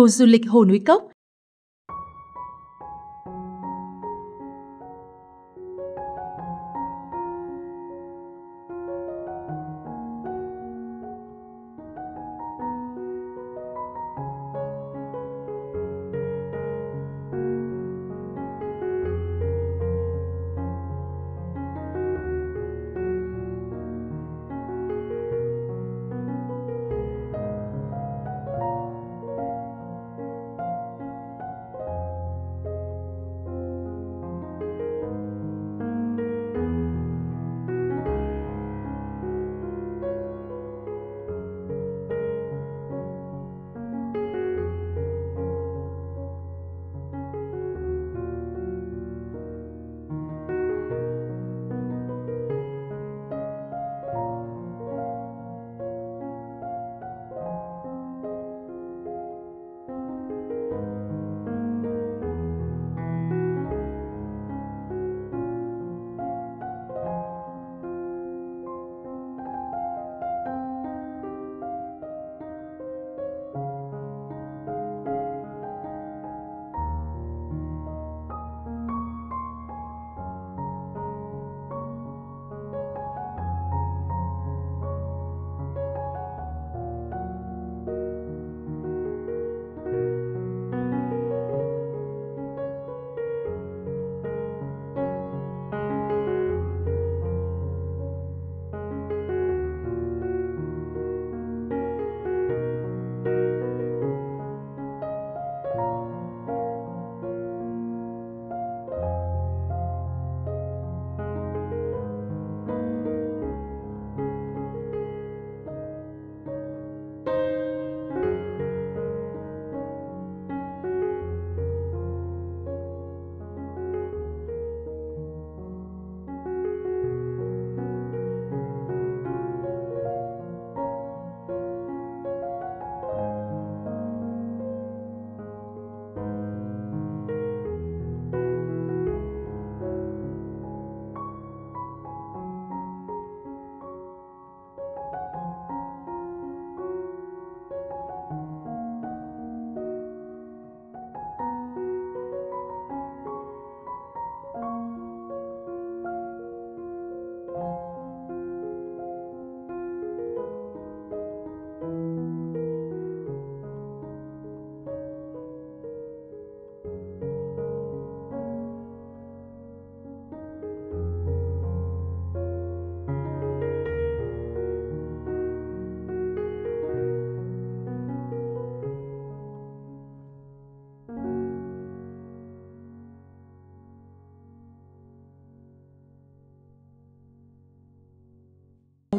khu du lịch Hồ Núi Cốc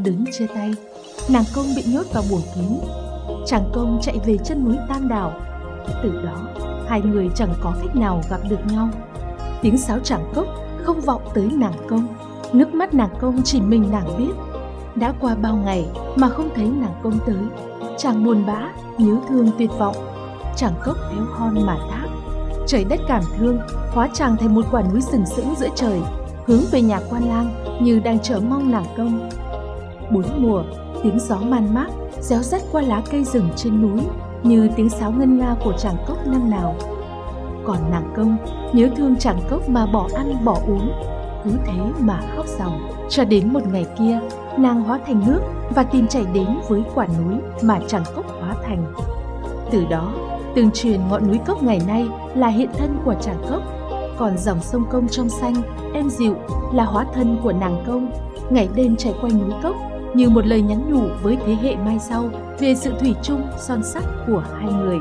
đớn chia tay. Nàng công bị nhốt vào buồng kín. Chàng công chạy về chân núi tam đảo. Từ đó, hai người chẳng có cách nào gặp được nhau. Tiếng sáo chàng cốc không vọng tới nàng công. Nước mắt nàng công chỉ mình nàng biết. Đã qua bao ngày mà không thấy nàng công tới. Chàng buồn bã, nhớ thương tuyệt vọng. Chàng cốc héo hon mà thác. Trời đất cảm thương, hóa chàng thành một quả núi sừng sững giữa trời, hướng về nhà quan lang như đang chờ mong nàng công bốn mùa, tiếng gió man mác réo rắt qua lá cây rừng trên núi, như tiếng sáo ngân nga của chàng cốc năm nào. Còn nàng công, nhớ thương chàng cốc mà bỏ ăn, bỏ uống. Cứ thế mà khóc ròng cho đến một ngày kia, nàng hóa thành nước và tìm chảy đến với quả núi mà chàng cốc hóa thành. Từ đó, tương truyền ngọn núi cốc ngày nay là hiện thân của chàng cốc. Còn dòng sông công trong xanh, êm dịu là hóa thân của nàng công. Ngày đêm chảy quanh núi cốc như một lời nhắn nhủ với thế hệ mai sau về sự thủy chung son sắt của hai người.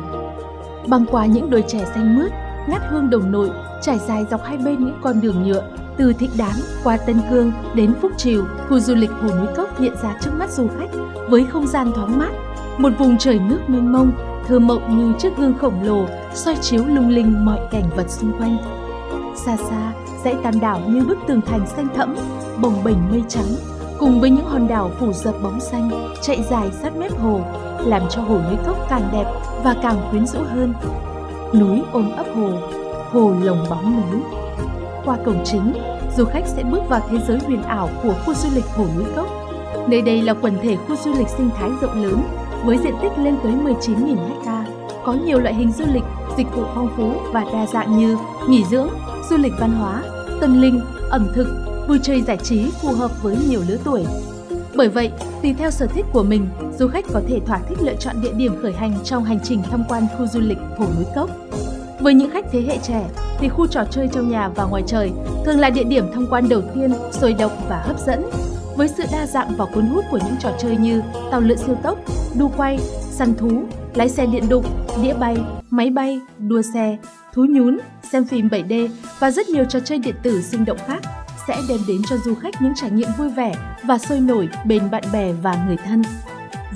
Băng qua những đồi trẻ xanh mướt, ngát hương đồng nội, trải dài dọc hai bên những con đường nhựa, từ Thịnh Đán qua Tân Cương đến Phúc Triều, khu du lịch Hồ Núi Cốc hiện ra trước mắt du khách với không gian thoáng mát, một vùng trời nước mênh mông, thơ mộng như chiếc gương khổng lồ soi chiếu lung linh mọi cảnh vật xung quanh. Xa xa, dãy tam đảo như bức tường thành xanh thẫm, bồng bềnh mây trắng, cùng với những hòn đảo phủ dập bóng xanh chạy dài sát mép hồ, làm cho hồ núi cốc càng đẹp và càng quyến rũ hơn. Núi ôm ấp hồ, hồ lồng bóng núi. Qua cổng chính, du khách sẽ bước vào thế giới huyền ảo của khu du lịch hồ núi cốc. Nơi đây là quần thể khu du lịch sinh thái rộng lớn với diện tích lên tới 19.000 ha. có nhiều loại hình du lịch, dịch vụ phong phú và đa dạng như nghỉ dưỡng, du lịch văn hóa, tâm linh, ẩm thực, vui chơi giải trí phù hợp với nhiều lứa tuổi. Bởi vậy, tùy theo sở thích của mình, du khách có thể thỏa thích lựa chọn địa điểm khởi hành trong hành trình tham quan khu du lịch Hồ Núi Cốc. Với những khách thế hệ trẻ, thì khu trò chơi trong nhà và ngoài trời thường là địa điểm tham quan đầu tiên, sôi động và hấp dẫn. Với sự đa dạng và cuốn hút của những trò chơi như tàu lượn siêu tốc, đu quay, săn thú, lái xe điện đụng, đĩa bay, máy bay, đua xe, thú nhún, xem phim 7D và rất nhiều trò chơi điện tử sinh động khác sẽ đem đến cho du khách những trải nghiệm vui vẻ và sôi nổi bên bạn bè và người thân.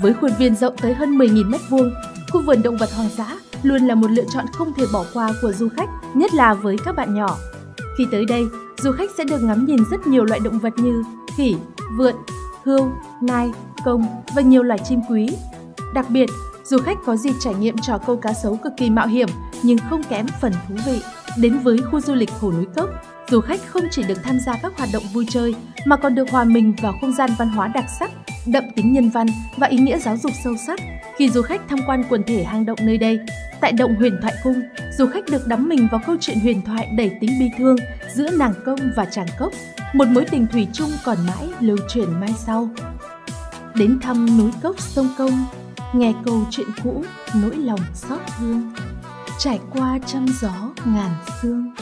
Với khuôn viên rộng tới hơn 10.000 m2, khu vườn động vật hoang dã luôn là một lựa chọn không thể bỏ qua của du khách, nhất là với các bạn nhỏ. Khi tới đây, du khách sẽ được ngắm nhìn rất nhiều loại động vật như khỉ, vượn, hươu, nai, công và nhiều loài chim quý. Đặc biệt, du khách có dịp trải nghiệm trò câu cá sấu cực kỳ mạo hiểm nhưng không kém phần thú vị. Đến với khu du lịch Hồ Núi Cốc, du khách không chỉ được tham gia các hoạt động vui chơi mà còn được hòa mình vào không gian văn hóa đặc sắc, đậm tính nhân văn và ý nghĩa giáo dục sâu sắc khi du khách tham quan quần thể hang động nơi đây. Tại động huyền thoại cung, du khách được đắm mình vào câu chuyện huyền thoại đầy tính bi thương giữa nàng công và chàng cốc, một mối tình thủy chung còn mãi lưu truyền mai sau. Đến thăm núi cốc sông công, nghe câu chuyện cũ nỗi lòng xót thương trải qua trăm gió ngàn sương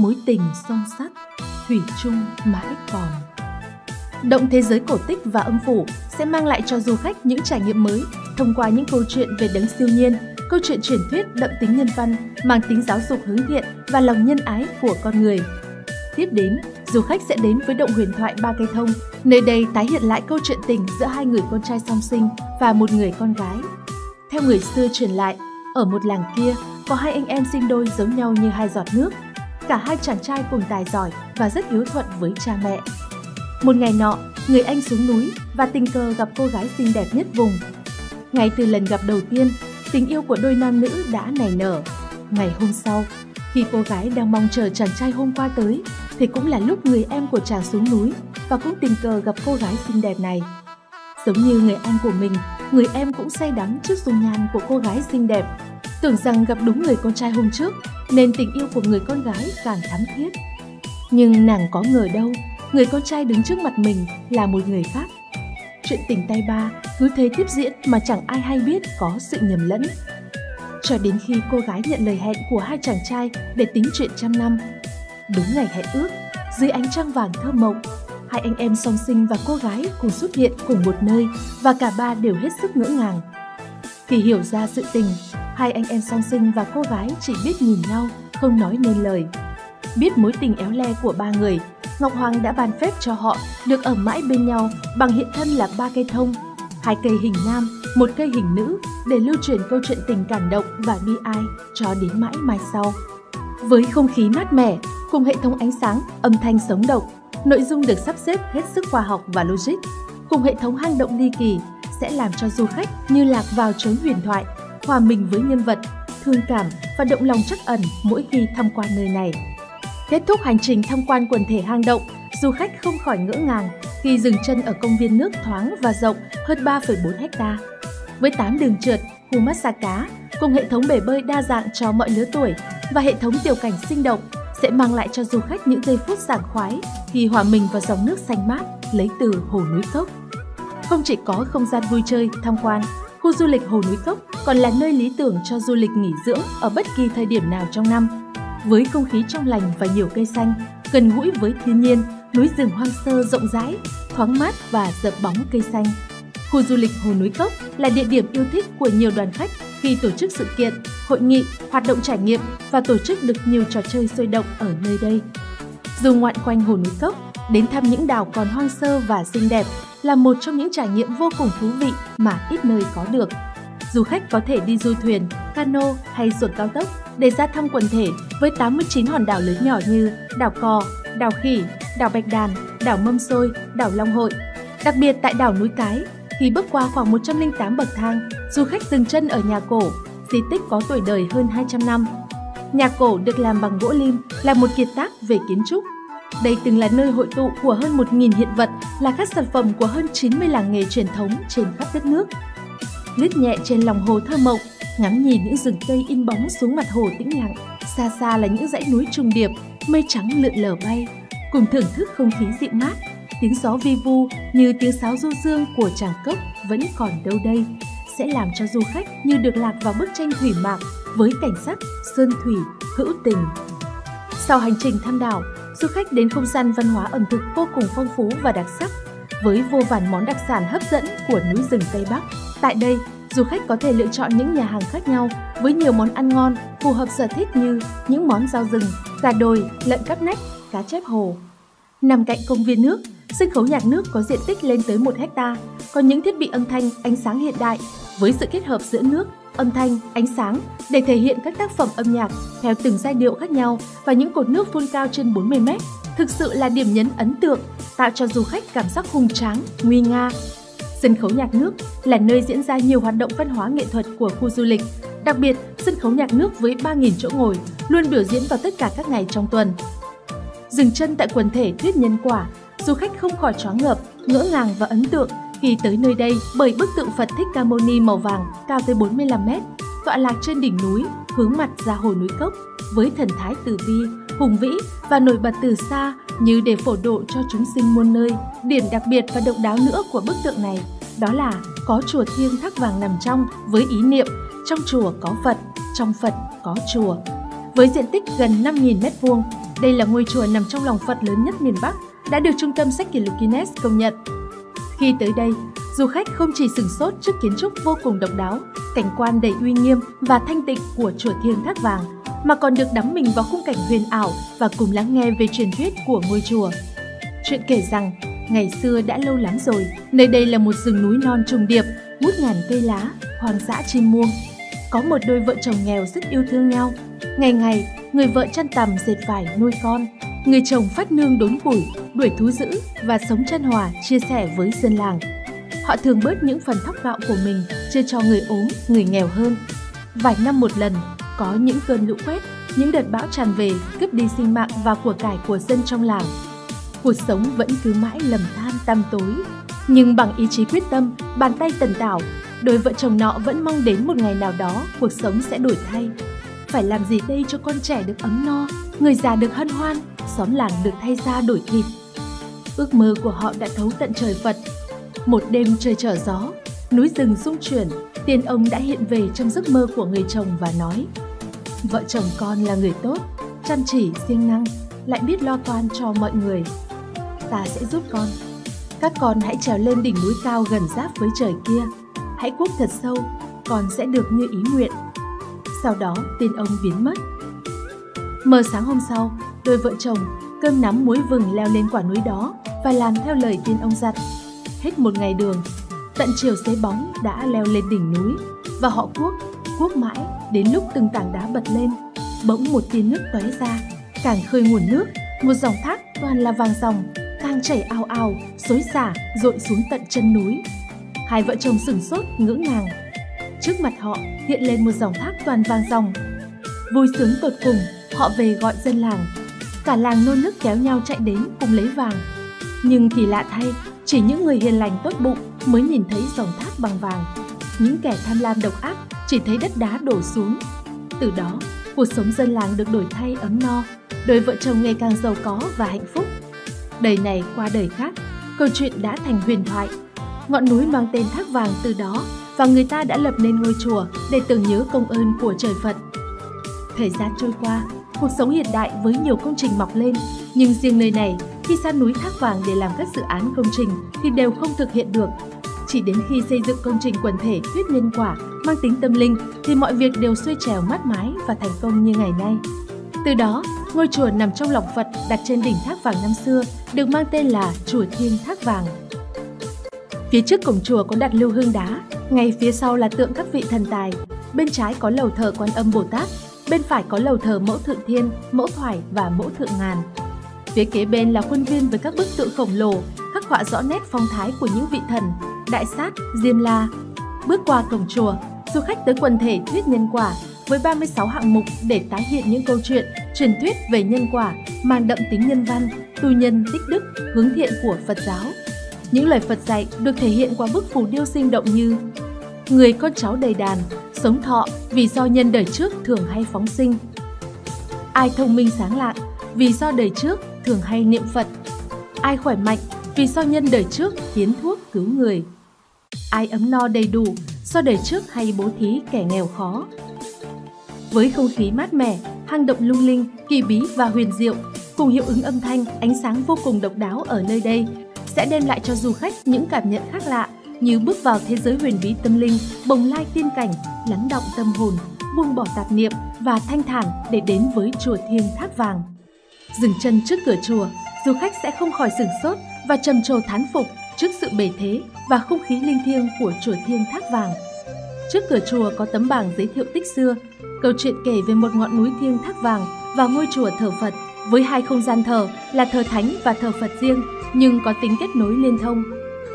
mối tình son sắt, thủy chung mãi còn. Động thế giới cổ tích và âm phủ sẽ mang lại cho du khách những trải nghiệm mới thông qua những câu chuyện về đấng siêu nhiên, câu chuyện truyền thuyết đậm tính nhân văn, mang tính giáo dục hướng thiện và lòng nhân ái của con người. Tiếp đến, du khách sẽ đến với động huyền thoại ba cây thông, nơi đây tái hiện lại câu chuyện tình giữa hai người con trai song sinh và một người con gái. Theo người xưa truyền lại, ở một làng kia, có hai anh em sinh đôi giống nhau như hai giọt nước. Cả hai chàng trai cùng tài giỏi và rất hiếu thuận với cha mẹ. Một ngày nọ, người anh xuống núi và tình cờ gặp cô gái xinh đẹp nhất vùng. Ngay từ lần gặp đầu tiên, tình yêu của đôi nam nữ đã nảy nở. Ngày hôm sau, khi cô gái đang mong chờ chàng trai hôm qua tới, thì cũng là lúc người em của chàng xuống núi và cũng tình cờ gặp cô gái xinh đẹp này. Giống như người anh của mình, người em cũng say đắm trước dung nhan của cô gái xinh đẹp Tưởng rằng gặp đúng người con trai hôm trước nên tình yêu của người con gái càng thắm thiết. Nhưng nàng có ngờ đâu, người con trai đứng trước mặt mình là một người khác. Chuyện tình tay ba cứ thế tiếp diễn mà chẳng ai hay biết có sự nhầm lẫn. Cho đến khi cô gái nhận lời hẹn của hai chàng trai để tính chuyện trăm năm. Đúng ngày hẹn ước, dưới ánh trăng vàng thơ mộng, hai anh em song sinh và cô gái cùng xuất hiện cùng một nơi và cả ba đều hết sức ngỡ ngàng. Khi hiểu ra sự tình, Hai anh em song sinh và cô gái chỉ biết nhìn nhau, không nói nên lời. Biết mối tình éo le của ba người, Ngọc Hoàng đã bàn phép cho họ được ở mãi bên nhau bằng hiện thân là ba cây thông, hai cây hình nam, một cây hình nữ để lưu truyền câu chuyện tình cảm động và bi ai cho đến mãi mai sau. Với không khí mát mẻ, cùng hệ thống ánh sáng, âm thanh sống động, nội dung được sắp xếp hết sức khoa học và logic, cùng hệ thống hang động ly kỳ sẽ làm cho du khách như lạc vào chốn huyền thoại hòa mình với nhân vật, thương cảm và động lòng trắc ẩn mỗi khi tham quan nơi này. Kết thúc hành trình tham quan quần thể hang động, du khách không khỏi ngỡ ngàng khi dừng chân ở công viên nước thoáng và rộng hơn 3,4 hecta. Với 8 đường trượt, khu massage cá, cùng hệ thống bể bơi đa dạng cho mọi lứa tuổi và hệ thống tiểu cảnh sinh động sẽ mang lại cho du khách những giây phút sảng khoái khi hòa mình vào dòng nước xanh mát lấy từ hồ núi cốc. Không chỉ có không gian vui chơi, tham quan Khu du lịch Hồ Núi Cốc còn là nơi lý tưởng cho du lịch nghỉ dưỡng ở bất kỳ thời điểm nào trong năm. Với không khí trong lành và nhiều cây xanh, gần gũi với thiên nhiên, núi rừng hoang sơ rộng rãi, thoáng mát và dợp bóng cây xanh. Khu du lịch Hồ Núi Cốc là địa điểm yêu thích của nhiều đoàn khách khi tổ chức sự kiện, hội nghị, hoạt động trải nghiệm và tổ chức được nhiều trò chơi sôi động ở nơi đây. Dù ngoạn quanh Hồ Núi Cốc, đến thăm những đảo còn hoang sơ và xinh đẹp là một trong những trải nghiệm vô cùng thú vị mà ít nơi có được. Du khách có thể đi du thuyền, cano hay xuồng cao tốc để ra thăm quần thể với 89 hòn đảo lớn nhỏ như đảo Cò, đảo Khỉ, đảo Bạch Đàn, đảo Mâm Xôi, đảo Long Hội. Đặc biệt tại đảo Núi Cái, khi bước qua khoảng 108 bậc thang, du khách dừng chân ở nhà cổ, di tích có tuổi đời hơn 200 năm. Nhà cổ được làm bằng gỗ lim là một kiệt tác về kiến trúc đây từng là nơi hội tụ của hơn 1.000 hiện vật là các sản phẩm của hơn 90 làng nghề truyền thống trên khắp đất nước lướt nhẹ trên lòng hồ thơ mộng, ngắm nhìn những rừng cây in bóng xuống mặt hồ tĩnh lặng, xa xa là những dãy núi trùng điệp, mây trắng lượn lờ bay, cùng thưởng thức không khí dịu mát, tiếng gió vi vu như tiếng sáo du dương của chàng cốc vẫn còn đâu đây, sẽ làm cho du khách như được lạc vào bức tranh thủy mạc với cảnh sắc sơn thủy, hữu tình. Sau hành trình thăm đảo, du khách đến không gian văn hóa ẩm thực vô cùng phong phú và đặc sắc với vô vàn món đặc sản hấp dẫn của núi rừng Tây Bắc. Tại đây, du khách có thể lựa chọn những nhà hàng khác nhau với nhiều món ăn ngon phù hợp sở thích như những món rau rừng, gà đồi, lợn cắp nách, cá chép hồ. Nằm cạnh công viên nước, sân khấu nhạc nước có diện tích lên tới 1 hecta, có những thiết bị âm thanh, ánh sáng hiện đại với sự kết hợp giữa nước, âm thanh, ánh sáng để thể hiện các tác phẩm âm nhạc theo từng giai điệu khác nhau và những cột nước phun cao trên 40 mét thực sự là điểm nhấn ấn tượng, tạo cho du khách cảm giác hùng tráng, nguy nga. Sân khấu nhạc nước là nơi diễn ra nhiều hoạt động văn hóa nghệ thuật của khu du lịch. Đặc biệt, sân khấu nhạc nước với 3.000 chỗ ngồi luôn biểu diễn vào tất cả các ngày trong tuần. Dừng chân tại quần thể thuyết nhân quả, du khách không khỏi choáng ngợp, ngỡ ngàng và ấn tượng khi tới nơi đây bởi bức tượng Phật Thích Ca Mâu Ni màu vàng cao tới 45 mét, tọa lạc trên đỉnh núi, hướng mặt ra hồ núi cốc với thần thái từ bi, hùng vĩ và nổi bật từ xa như để phổ độ cho chúng sinh muôn nơi. Điểm đặc biệt và độc đáo nữa của bức tượng này đó là có chùa thiêng thác vàng nằm trong với ý niệm trong chùa có Phật, trong Phật có chùa. Với diện tích gần 5.000 m2, đây là ngôi chùa nằm trong lòng Phật lớn nhất miền Bắc, đã được Trung tâm Sách Kỷ lục Guinness công nhận. Khi tới đây, du khách không chỉ sửng sốt trước kiến trúc vô cùng độc đáo, cảnh quan đầy uy nghiêm và thanh tịnh của chùa Thiên Thác Vàng, mà còn được đắm mình vào khung cảnh huyền ảo và cùng lắng nghe về truyền thuyết của ngôi chùa. Chuyện kể rằng, ngày xưa đã lâu lắm rồi, nơi đây là một rừng núi non trùng điệp, ngút ngàn cây lá, hoang dã chim muông. Có một đôi vợ chồng nghèo rất yêu thương nhau. Ngày ngày, người vợ chăn tằm dệt vải nuôi con, người chồng phát nương đốn củi, đuổi thú dữ và sống chân hòa chia sẻ với dân làng. Họ thường bớt những phần thóc gạo của mình chia cho người ốm, người nghèo hơn. Vài năm một lần, có những cơn lũ quét, những đợt bão tràn về cướp đi sinh mạng và của cải của dân trong làng. Cuộc sống vẫn cứ mãi lầm than tăm tối, nhưng bằng ý chí quyết tâm, bàn tay tần tảo, đôi vợ chồng nọ vẫn mong đến một ngày nào đó cuộc sống sẽ đổi thay. Phải làm gì đây cho con trẻ được ấm no, người già được hân hoan, xóm làng được thay da đổi thịt. Ước mơ của họ đã thấu tận trời Phật. Một đêm trời trở gió, núi rừng rung chuyển, tiên ông đã hiện về trong giấc mơ của người chồng và nói Vợ chồng con là người tốt, chăm chỉ, siêng năng, lại biết lo toan cho mọi người. Ta sẽ giúp con. Các con hãy trèo lên đỉnh núi cao gần giáp với trời kia. Hãy cuốc thật sâu, con sẽ được như ý nguyện. Sau đó, tiên ông biến mất. Mờ sáng hôm sau, đôi vợ chồng cơm nắm muối vừng leo lên quả núi đó và làm theo lời tiên ông dặn. Hết một ngày đường, tận chiều xế bóng đã leo lên đỉnh núi và họ cuốc, cuốc mãi đến lúc từng tảng đá bật lên. Bỗng một tia nước tóe ra, càng khơi nguồn nước, một dòng thác toàn là vàng dòng, càng chảy ao ao, xối xả, dội xuống tận chân núi. Hai vợ chồng sửng sốt, ngỡ ngàng. Trước mặt họ hiện lên một dòng thác toàn vàng dòng. Vui sướng tột cùng, họ về gọi dân làng cả làng nôn nước kéo nhau chạy đến cùng lấy vàng. Nhưng kỳ lạ thay, chỉ những người hiền lành tốt bụng mới nhìn thấy dòng thác bằng vàng. Những kẻ tham lam độc ác chỉ thấy đất đá đổ xuống. Từ đó, cuộc sống dân làng được đổi thay ấm no, đôi vợ chồng ngày càng giàu có và hạnh phúc. Đời này qua đời khác, câu chuyện đã thành huyền thoại. Ngọn núi mang tên Thác Vàng từ đó và người ta đã lập nên ngôi chùa để tưởng nhớ công ơn của trời Phật. Thời gian trôi qua, cuộc sống hiện đại với nhiều công trình mọc lên, nhưng riêng nơi này, khi san núi thác vàng để làm các dự án công trình thì đều không thực hiện được. Chỉ đến khi xây dựng công trình quần thể thuyết nhân quả mang tính tâm linh thì mọi việc đều xuôi trèo mát mái và thành công như ngày nay. Từ đó, ngôi chùa nằm trong lòng Phật đặt trên đỉnh thác vàng năm xưa được mang tên là Chùa Thiên Thác Vàng. Phía trước cổng chùa có đặt lưu hương đá, ngay phía sau là tượng các vị thần tài, bên trái có lầu thờ quan âm Bồ Tát bên phải có lầu thờ mẫu thượng thiên, mẫu thoải và mẫu thượng ngàn. Phía kế bên là khuôn viên với các bức tượng khổng lồ, khắc họa rõ nét phong thái của những vị thần, đại sát, diêm la. Bước qua cổng chùa, du khách tới quần thể thuyết nhân quả với 36 hạng mục để tái hiện những câu chuyện, truyền thuyết về nhân quả mang đậm tính nhân văn, tu nhân tích đức, hướng thiện của Phật giáo. Những lời Phật dạy được thể hiện qua bức phù điêu sinh động như người con cháu đầy đàn, sống thọ vì do nhân đời trước thường hay phóng sinh. Ai thông minh sáng lạng vì do đời trước thường hay niệm Phật. Ai khỏe mạnh vì do nhân đời trước hiến thuốc cứu người. Ai ấm no đầy đủ do đời trước hay bố thí kẻ nghèo khó. Với không khí mát mẻ, hang động lung linh, kỳ bí và huyền diệu, cùng hiệu ứng âm thanh, ánh sáng vô cùng độc đáo ở nơi đây sẽ đem lại cho du khách những cảm nhận khác lạ như bước vào thế giới huyền bí tâm linh, bồng lai tiên cảnh, lắng động tâm hồn, buông bỏ tạp niệm và thanh thản để đến với chùa Thiên Thác Vàng. Dừng chân trước cửa chùa, du khách sẽ không khỏi sửng sốt và trầm trồ thán phục trước sự bề thế và không khí linh thiêng của chùa Thiên Thác Vàng. Trước cửa chùa có tấm bảng giới thiệu tích xưa, câu chuyện kể về một ngọn núi thiêng thác vàng và ngôi chùa thờ Phật với hai không gian thờ là thờ thánh và thờ Phật riêng nhưng có tính kết nối liên thông.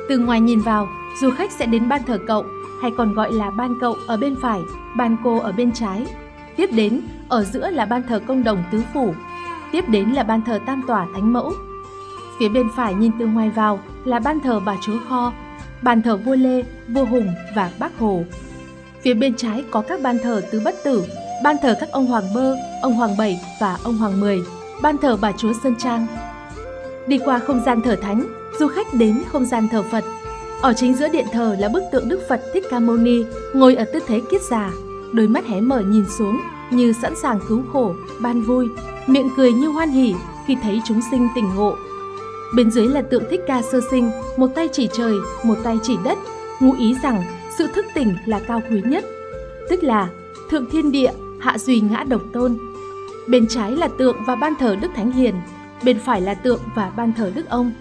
Từ ngoài nhìn vào, du khách sẽ đến ban thờ cậu hay còn gọi là ban cậu ở bên phải, ban cô ở bên trái. Tiếp đến, ở giữa là ban thờ công đồng tứ phủ. Tiếp đến là ban thờ tam tỏa thánh mẫu. Phía bên phải nhìn từ ngoài vào là ban thờ bà chúa kho, ban thờ vua Lê, vua Hùng và bác Hồ. Phía bên trái có các ban thờ tứ bất tử, ban thờ các ông Hoàng Bơ, ông Hoàng Bảy và ông Hoàng Mười, ban thờ bà chúa Sơn Trang. Đi qua không gian thờ thánh, du khách đến không gian thờ Phật. Ở chính giữa điện thờ là bức tượng Đức Phật Thích Ca Mâu Ni ngồi ở tư thế kiết già, đôi mắt hé mở nhìn xuống như sẵn sàng cứu khổ, ban vui, miệng cười như hoan hỉ khi thấy chúng sinh tỉnh ngộ. Bên dưới là tượng Thích Ca sơ sinh, một tay chỉ trời, một tay chỉ đất, ngụ ý rằng sự thức tỉnh là cao quý nhất, tức là thượng thiên địa, hạ duy ngã độc tôn. Bên trái là tượng và ban thờ Đức Thánh Hiền, bên phải là tượng và ban thờ Đức Ông.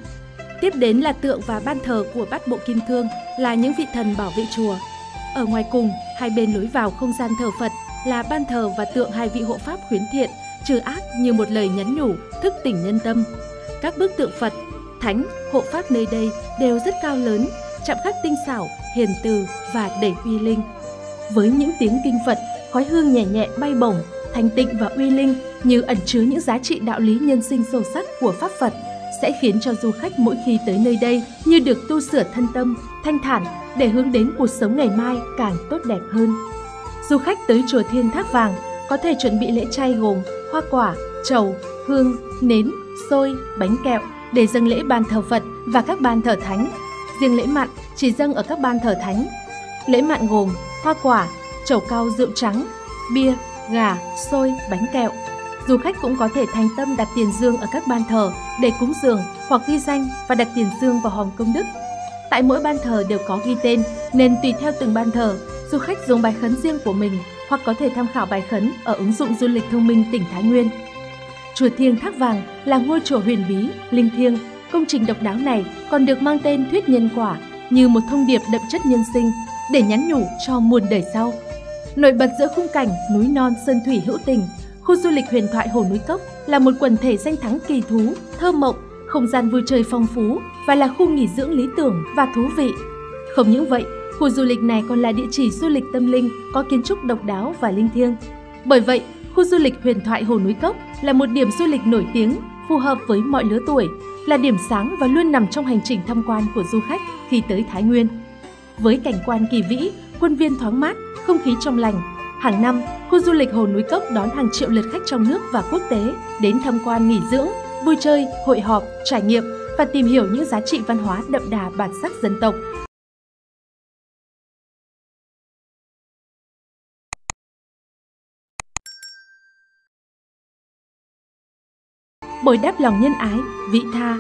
Tiếp đến là tượng và ban thờ của bát bộ kim cương là những vị thần bảo vệ chùa. Ở ngoài cùng, hai bên lối vào không gian thờ Phật là ban thờ và tượng hai vị hộ pháp khuyến thiện, trừ ác như một lời nhắn nhủ, thức tỉnh nhân tâm. Các bức tượng Phật, thánh, hộ pháp nơi đây đều rất cao lớn, chạm khắc tinh xảo, hiền từ và đầy uy linh. Với những tiếng kinh Phật, khói hương nhẹ nhẹ bay bổng, thanh tịnh và uy linh như ẩn chứa những giá trị đạo lý nhân sinh sâu sắc của Pháp Phật sẽ khiến cho du khách mỗi khi tới nơi đây như được tu sửa thân tâm, thanh thản để hướng đến cuộc sống ngày mai càng tốt đẹp hơn. Du khách tới chùa Thiên Thác Vàng có thể chuẩn bị lễ chay gồm hoa quả, trầu, hương, nến, xôi, bánh kẹo để dâng lễ ban thờ Phật và các ban thờ thánh. Riêng lễ mặn chỉ dâng ở các ban thờ thánh. Lễ mặn gồm hoa quả, trầu cao rượu trắng, bia, gà, xôi, bánh kẹo. Du khách cũng có thể thành tâm đặt tiền dương ở các ban thờ để cúng dường hoặc ghi danh và đặt tiền dương vào hòm công đức. Tại mỗi ban thờ đều có ghi tên nên tùy theo từng ban thờ, du khách dùng bài khấn riêng của mình hoặc có thể tham khảo bài khấn ở ứng dụng du lịch thông minh tỉnh Thái Nguyên. Chùa Thiêng Thác Vàng là ngôi chùa huyền bí, linh thiêng. Công trình độc đáo này còn được mang tên thuyết nhân quả như một thông điệp đậm chất nhân sinh để nhắn nhủ cho muôn đời sau. Nổi bật giữa khung cảnh núi non sơn thủy hữu tình, khu du lịch huyền thoại Hồ Núi Cốc là một quần thể danh thắng kỳ thú, thơ mộng, không gian vui chơi phong phú và là khu nghỉ dưỡng lý tưởng và thú vị. Không những vậy, khu du lịch này còn là địa chỉ du lịch tâm linh có kiến trúc độc đáo và linh thiêng. Bởi vậy, khu du lịch huyền thoại Hồ Núi Cốc là một điểm du lịch nổi tiếng, phù hợp với mọi lứa tuổi, là điểm sáng và luôn nằm trong hành trình tham quan của du khách khi tới Thái Nguyên. Với cảnh quan kỳ vĩ, quân viên thoáng mát, không khí trong lành, hàng năm, khu du lịch Hồ Núi Cốc đón hàng triệu lượt khách trong nước và quốc tế đến tham quan nghỉ dưỡng, vui chơi, hội họp, trải nghiệm và tìm hiểu những giá trị văn hóa đậm đà bản sắc dân tộc bồi đáp lòng nhân ái, vị tha,